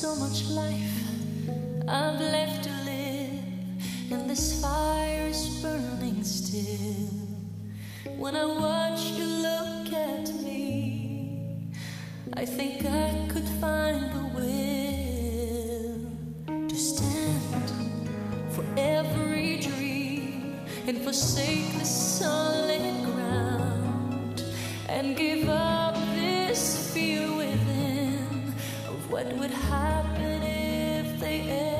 so much life I've left to live, and this fire is burning still. When I watch you look at me, I think I could find the will to stand for every dream and forsake the solid ground and give up. would happen if they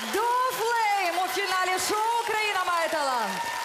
До флейм у фіналі шоу Україна має талант.